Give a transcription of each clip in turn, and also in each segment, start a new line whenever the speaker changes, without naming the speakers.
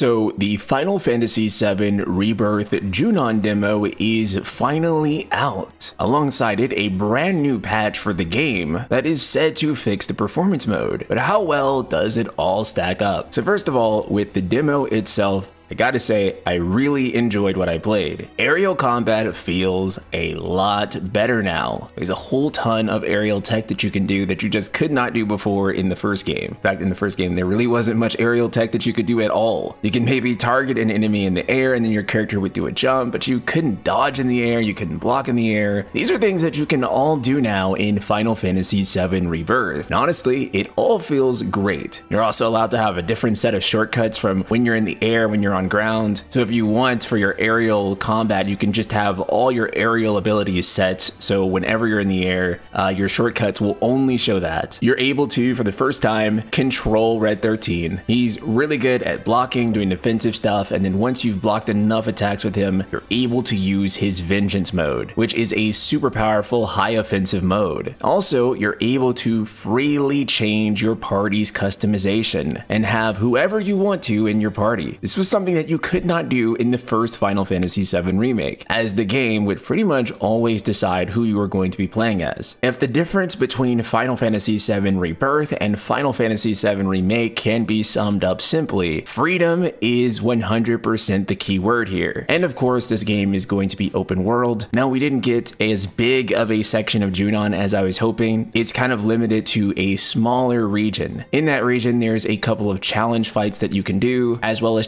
So, the Final Fantasy VII Rebirth Junon demo is finally out. Alongside it, a brand new patch for the game that is said to fix the performance mode. But how well does it all stack up? So first of all, with the demo itself, I gotta say, I really enjoyed what I played. Aerial combat feels a lot better now. There's a whole ton of aerial tech that you can do that you just could not do before in the first game. In fact, in the first game, there really wasn't much aerial tech that you could do at all. You can maybe target an enemy in the air and then your character would do a jump, but you couldn't dodge in the air, you couldn't block in the air. These are things that you can all do now in Final Fantasy VII Rebirth. And honestly, it all feels great. You're also allowed to have a different set of shortcuts from when you're in the air, when you're on on ground. So if you want for your aerial combat, you can just have all your aerial abilities set. So whenever you're in the air, uh, your shortcuts will only show that. You're able to, for the first time, control Red 13. He's really good at blocking, doing defensive stuff, and then once you've blocked enough attacks with him, you're able to use his Vengeance mode, which is a super powerful high offensive mode. Also, you're able to freely change your party's customization and have whoever you want to in your party. This was something something that you could not do in the first Final Fantasy VII Remake, as the game would pretty much always decide who you were going to be playing as. If the difference between Final Fantasy VII Rebirth and Final Fantasy VII Remake can be summed up simply, freedom is 100% the key word here. And of course, this game is going to be open world. Now, we didn't get as big of a section of Junon as I was hoping. It's kind of limited to a smaller region. In that region, there's a couple of challenge fights that you can do, as well as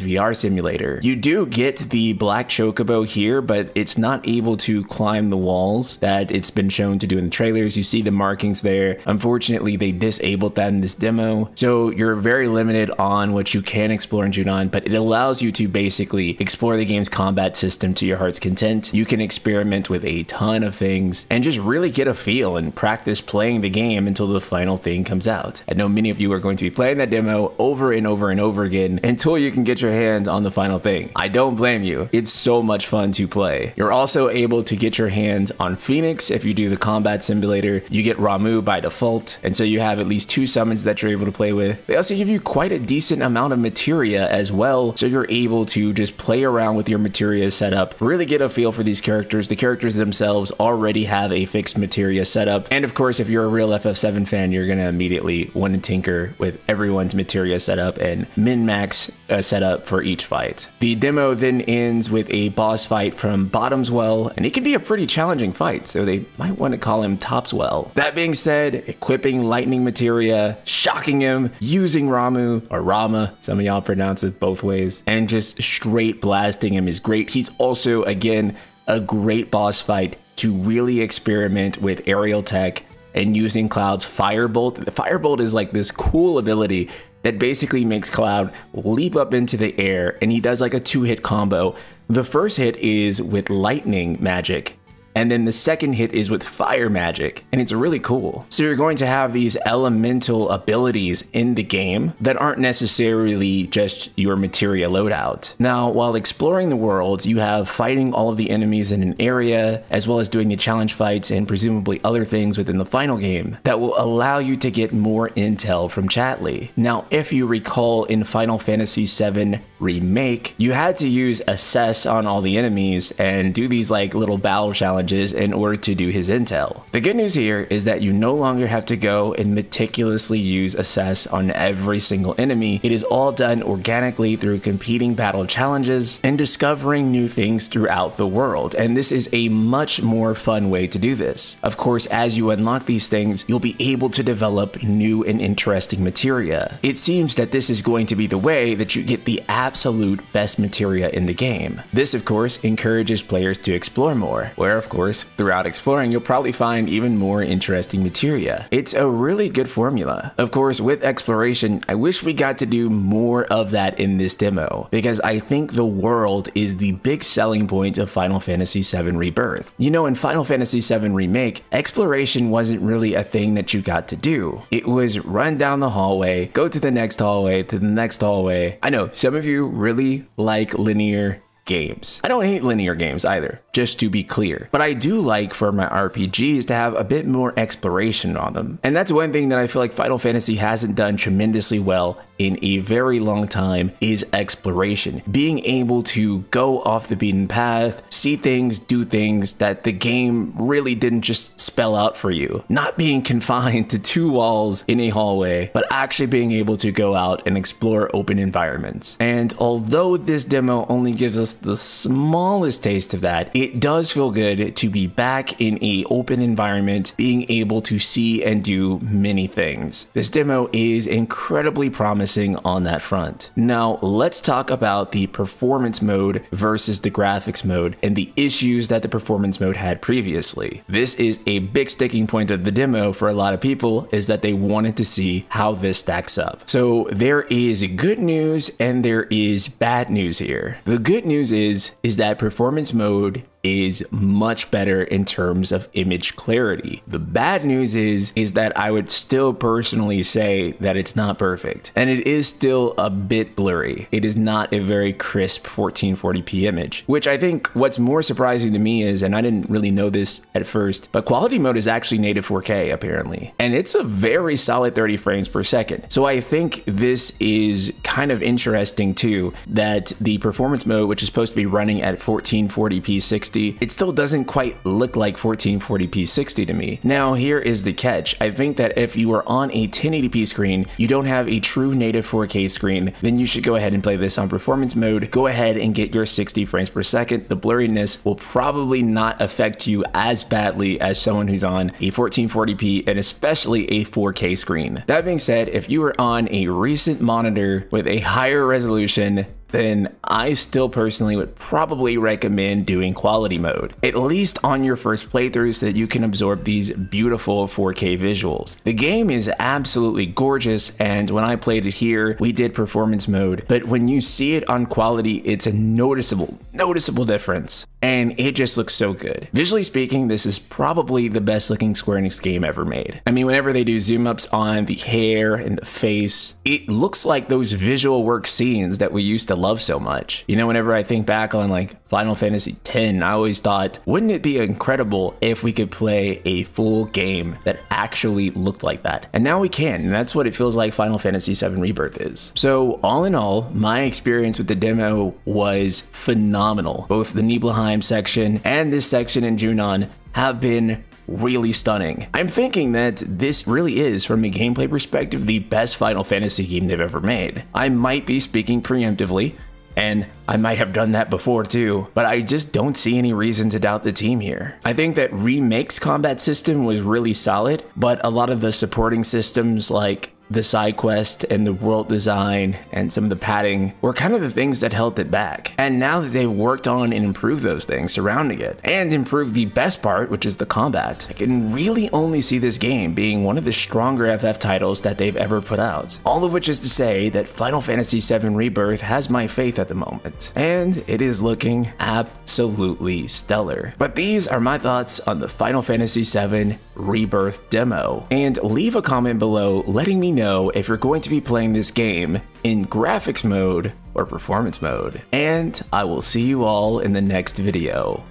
VR simulator. You do get the black chocobo here, but it's not able to climb the walls that it's been shown to do in the trailers. You see the markings there. Unfortunately, they disabled that in this demo. So you're very limited on what you can explore in Junon, but it allows you to basically explore the game's combat system to your heart's content. You can experiment with a ton of things and just really get a feel and practice playing the game until the final thing comes out. I know many of you are going to be playing that demo over and over and over again until you can get your hands on the final thing. I don't blame you. It's so much fun to play. You're also able to get your hands on Phoenix if you do the combat simulator. You get Ramuh by default, and so you have at least two summons that you're able to play with. They also give you quite a decent amount of materia as well, so you're able to just play around with your materia setup, really get a feel for these characters. The characters themselves already have a fixed materia setup, and of course, if you're a real FF7 fan, you're gonna immediately want to tinker with everyone's materia setup and min-max uh, setup for each fight. The demo then ends with a boss fight from Bottomswell, and it can be a pretty challenging fight, so they might want to call him Topswell. That being said, equipping lightning materia, shocking him, using Ramuh, or Rama, some of y'all pronounce it both ways, and just straight blasting him is great. He's also, again, a great boss fight to really experiment with aerial tech and using Cloud's Firebolt. The Firebolt is like this cool ability that basically makes Cloud leap up into the air and he does like a two hit combo. The first hit is with lightning magic and then the second hit is with fire magic, and it's really cool. So you're going to have these elemental abilities in the game that aren't necessarily just your materia loadout. Now, while exploring the world, you have fighting all of the enemies in an area, as well as doing the challenge fights and presumably other things within the final game that will allow you to get more intel from Chadley. Now, if you recall in Final Fantasy VII Remake, you had to use assess on all the enemies and do these like little battle challenges challenges in order to do his intel. The good news here is that you no longer have to go and meticulously use assess on every single enemy. It is all done organically through competing battle challenges and discovering new things throughout the world. And this is a much more fun way to do this. Of course, as you unlock these things, you'll be able to develop new and interesting materia. It seems that this is going to be the way that you get the absolute best materia in the game. This, of course, encourages players to explore more, where of course, throughout exploring, you'll probably find even more interesting materia. It's a really good formula. Of course, with exploration, I wish we got to do more of that in this demo, because I think the world is the big selling point of Final Fantasy VII Rebirth. You know, in Final Fantasy VII Remake, exploration wasn't really a thing that you got to do. It was run down the hallway, go to the next hallway, to the next hallway. I know, some of you really like linear games. I don't hate linear games either, just to be clear. But I do like for my RPGs to have a bit more exploration on them. And that's one thing that I feel like Final Fantasy hasn't done tremendously well in a very long time is exploration. Being able to go off the beaten path, see things, do things that the game really didn't just spell out for you. Not being confined to two walls in a hallway, but actually being able to go out and explore open environments. And although this demo only gives us the smallest taste of that, it does feel good to be back in a open environment, being able to see and do many things. This demo is incredibly promising on that front. Now, let's talk about the performance mode versus the graphics mode and the issues that the performance mode had previously. This is a big sticking point of the demo for a lot of people is that they wanted to see how this stacks up. So there is good news and there is bad news here. The good news is is that performance mode is much better in terms of image clarity. The bad news is is that I would still personally say that it's not perfect and it is still a bit blurry. It is not a very crisp 1440p image, which I think what's more surprising to me is and I didn't really know this at first, but quality mode is actually native 4K apparently. And it's a very solid 30 frames per second. So I think this is kind of interesting too that the performance mode which is supposed to be running at 1440p 60 60, it still doesn't quite look like 1440p 60 to me. Now here is the catch. I think that if you are on a 1080p screen, you don't have a true native 4K screen, then you should go ahead and play this on performance mode. Go ahead and get your 60 frames per second. The blurriness will probably not affect you as badly as someone who's on a 1440p and especially a 4K screen. That being said, if you are on a recent monitor with a higher resolution, then I still personally would probably recommend doing quality mode, at least on your first playthrough so that you can absorb these beautiful 4K visuals. The game is absolutely gorgeous and when I played it here, we did performance mode, but when you see it on quality, it's a noticeable, noticeable difference and it just looks so good. Visually speaking, this is probably the best looking Square Enix game ever made. I mean, whenever they do zoom ups on the hair and the face, it looks like those visual work scenes that we used to love so much. You know, whenever I think back on like Final Fantasy X, I always thought, wouldn't it be incredible if we could play a full game that actually looked like that? And now we can, and that's what it feels like Final Fantasy VII Rebirth is. So all in all, my experience with the demo was phenomenal. Both the Nibelheim section and this section in Junon have been really stunning. I'm thinking that this really is, from a gameplay perspective, the best Final Fantasy game they've ever made. I might be speaking preemptively, and I might have done that before too, but I just don't see any reason to doubt the team here. I think that Remake's combat system was really solid, but a lot of the supporting systems like the side quest and the world design and some of the padding were kind of the things that held it back. And now that they've worked on and improved those things surrounding it and improved the best part, which is the combat, I can really only see this game being one of the stronger FF titles that they've ever put out. All of which is to say that Final Fantasy VII Rebirth has my faith at the moment, and it is looking absolutely stellar. But these are my thoughts on the Final Fantasy VII Rebirth demo, and leave a comment below letting me know if you're going to be playing this game in graphics mode or performance mode. And I will see you all in the next video.